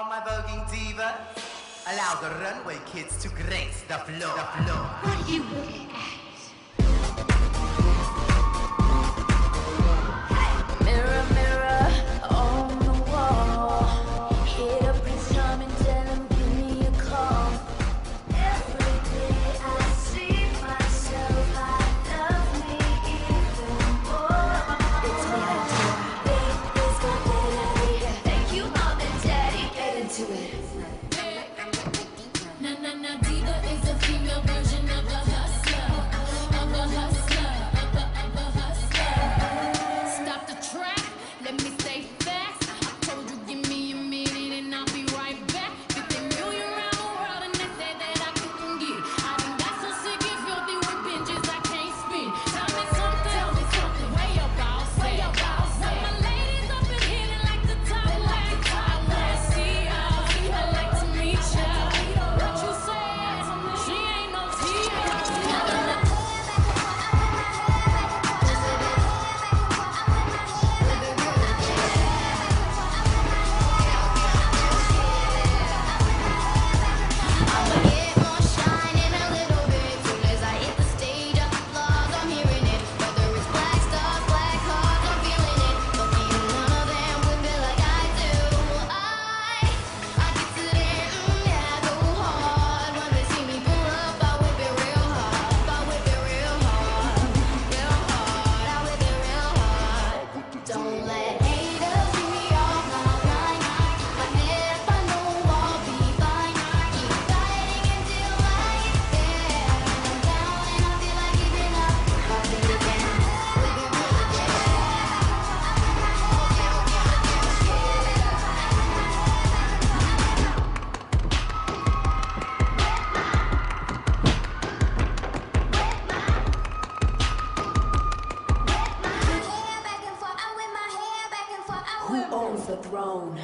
all my voguing divas. Allow the runway kids to grace the floor. The floor. What are you looking at? Who owns the throne?